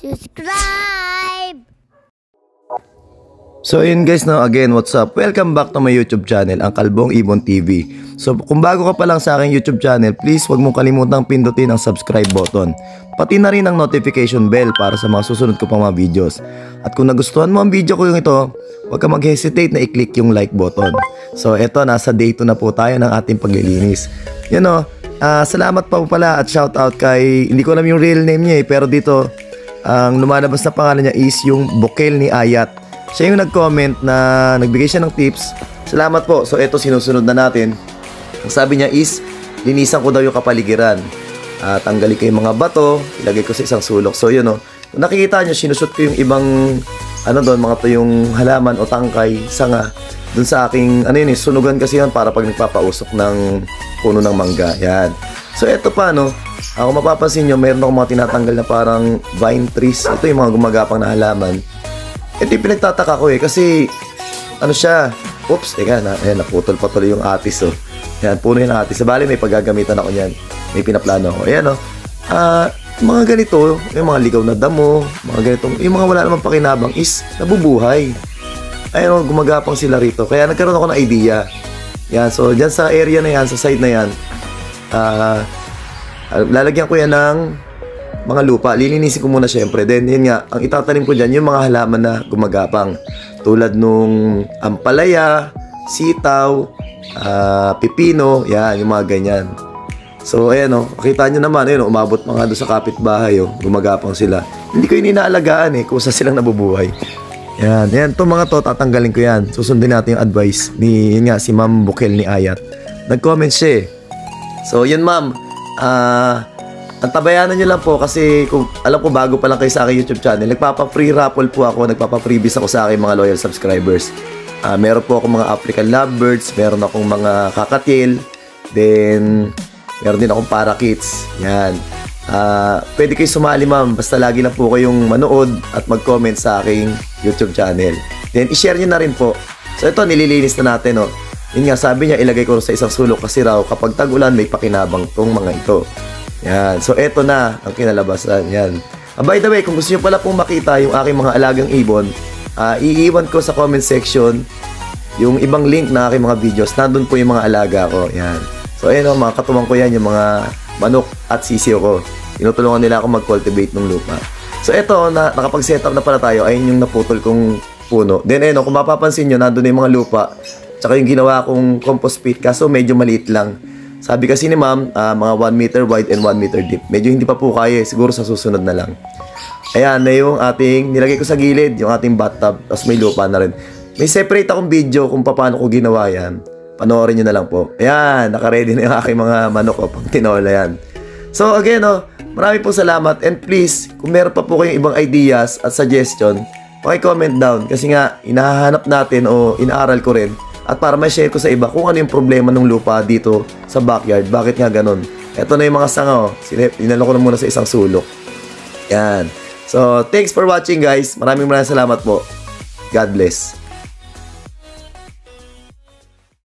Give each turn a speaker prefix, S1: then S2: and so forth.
S1: subscribe!
S2: So yun guys no, again what's up? Welcome back to my YouTube channel, ang Kalbong Ibon TV. So kung bago ka pa lang sa aking YouTube channel, please huwag mong kalimutang pindutin ang subscribe button. Pati na rin ang notification bell para sa mga susunod ko pang mga videos. At kung nagustuhan mo ang video ko yung ito, huwag ka mag-hesitate na i-click yung like button. So eto, nasa day 2 na po tayo ng ating paglilinis. Yun no, ah, salamat pa pala at shout out kay, hindi ko alam yung real name niya eh, pero dito, ang lumalabas na pangalan niya is yung Bokel ni Ayat. Siya yung nag-comment na nagbigay siya ng tips. Salamat po. So, ito sinusunod na natin. Ang sabi niya is, linisan ko daw yung kapaligiran. Uh, tanggalin ko yung mga bato, ilagay ko sa isang sulok. So, yun o. Kung nakikita niyo, sinusot ko yung ibang, ano doon, mga to yung halaman o tangkay, sanga. Doon sa aking, ano yun eh, sunugan kasi yan para pag nagpapausok ng puno ng mangga. Yan. So, ito pa, no. Ako mapapansin nyo, meron akong mga tinatanggal na parang vine trees. Ito yung mga gumagapang na halaman. Ito yung pinagtataka ko eh kasi ano siya, oops, teka na, ayan, naputol pa tuloy yung atis oh. Yan, puno yung atis. Sabali may paggagamitan ako niyan. May pinaplano ako. Ayan oh. Ah, mga ganito, yung mga ligaw na damo, mga ganitong, yung mga wala namang pakinabang is nabubuhay. Ayun, oh, gumagapang sila rito. Kaya nagkaroon ako ng idea. Yan, so dyan sa area na yan, sa side na yan, uh, lalagyan ko yan ng mga lupa, lilinisin ko muna syempre. Then, yun nga, ang itatanim ko dyan, yung mga halaman na gumagapang. Tulad nung ampalaya, sitaw, uh, pipino, yan, yung mga ganyan. So, ayan o, oh, makita nyo naman, ayan o, oh, umabot mga doon sa kapitbahay o, oh, gumagapang sila. Hindi ko inaalagaan eh, kung sa silang nabubuhay. Yan, yan, itong mga to, tatanggalin ko yan. Susundin natin yung advice ni, yun nga, si Ma'am Bukel ni Ayat. Nag-comment siya eh. So, yun ma'am, ah, uh, ang tabayanan nyo lang po kasi kung alam ko bago pa lang kayo sa aking YouTube channel, nagpapa-free raffle po ako, nagpapa-freebies ako sa aking mga loyal subscribers. Uh, meron po akong mga African lovebirds, meron akong mga kakatil, then meron din akong parakeets. Yan. Uh, pwede kayo sumali ma'am, basta lagi lang po kayong manood at mag-comment sa aking YouTube channel. Then i-share nyo na rin po. So ito, nililinis na natin. Oh. Yun nga, sabi niya, ilagay ko sa isang sulok kasi raw kapag tag-ulan may pakinabang tong mga ito. Yan. So, eto na ang kinalabasan. Yan. Uh, by the way, kung gusto nyo pala pong makita yung aking mga alagang ibon, uh, iiwan ko sa comment section yung ibang link na aking mga videos. Nandun po yung mga alaga ko. Yan. So, ayun o, mga katuwang ko yan, yung mga manok at sisiyo ko. Tinutulungan nila ako mag-cultivate ng lupa. So, eto, na, nakapag-set up na pala tayo. Ayun yung naputol kong puno. Then, ayun o, kung mapapansin nyo, nandun yung mga lupa. Tsaka yung ginawa kong compost pit. Kaso, medyo maliit lang. Sabi kasi ni ma'am, uh, mga 1 meter wide and 1 meter deep. Medyo hindi pa po kaya, siguro sa susunod na lang. Ayan na yung ating, nilagay ko sa gilid, yung ating bathtub, tapos may lupa na rin. May separate akong video kung paano ko ginawa yan. Panoorin nyo na lang po. Ayan, naka-ready na yung aking mga manok o pang tinola yan. So again, oh, marami po salamat and please, kung meron pa po kayong ibang ideas at suggestion, paki-comment down kasi nga, inahanap natin o inaaral ko rin at para ma-share ko sa iba kung ano yung problema ng lupa dito sa backyard. Bakit nga ganun? Ito na yung mga sanga, oh. Inalo ko na muna sa isang sulok. Yan. So, thanks for watching guys. Maraming maraming salamat po. God bless.